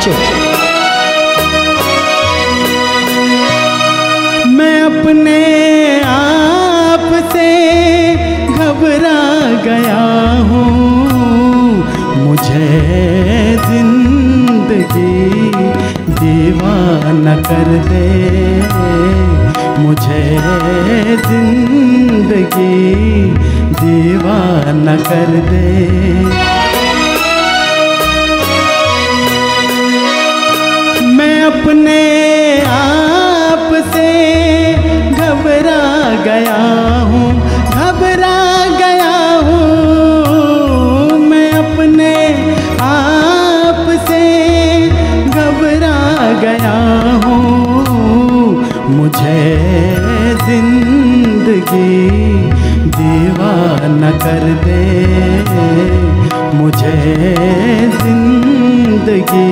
नीचे मैं अपने आप से घबरा गया हूँ। मुझे ज़िंदगी दीवाना कर दे। मुझे ज़िंदगी दीवाना कर दे। अपने आप से घबरा गया हूँ, घबरा गया हूँ। मैं अपने आप से घबरा गया हूँ। मुझे ज़िंदगी दीवाना कर दे। मुझे ज़िंदगी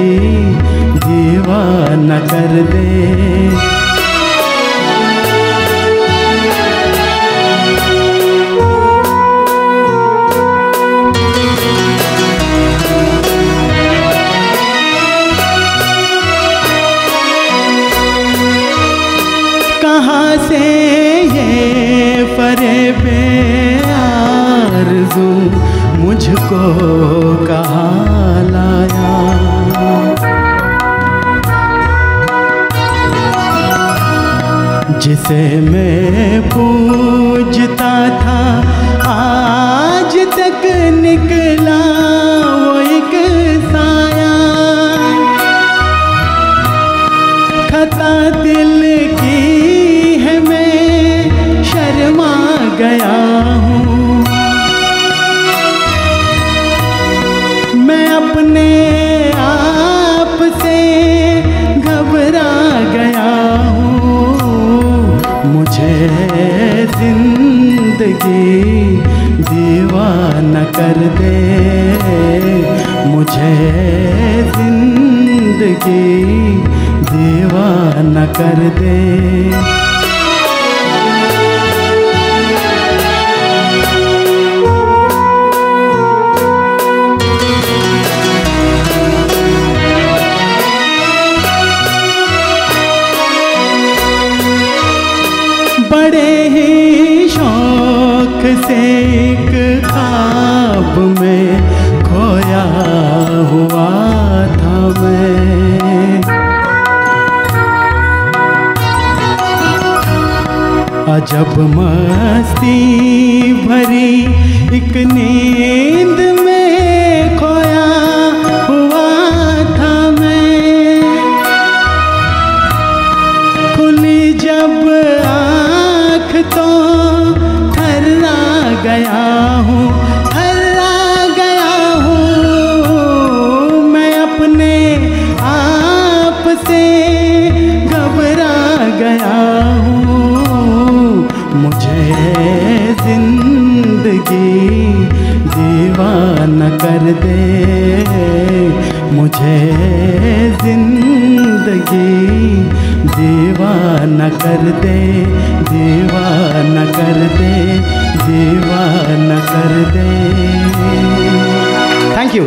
कर दे। जिसे मैं पूजता था, आज तक निकला वो एक साया। खता दिल की है, मैं शर्मा गया हूँ। मैं अपने मुझे ज़िंदगी दीवाना कर दे। मुझे ज़िंदगी दीवाना कर दे। बड़े ही शौक से एक खाब में। खोया हुआ था मैं। अजब मस्ती भरी एक नींद से घबरा गया हूँ। मुझे ज़िंदगी दीवाना कर दे। मुझे ज़िंदगी दीवाना कर दे। दीवाना कर दे। दीवाना कर दे। Thank you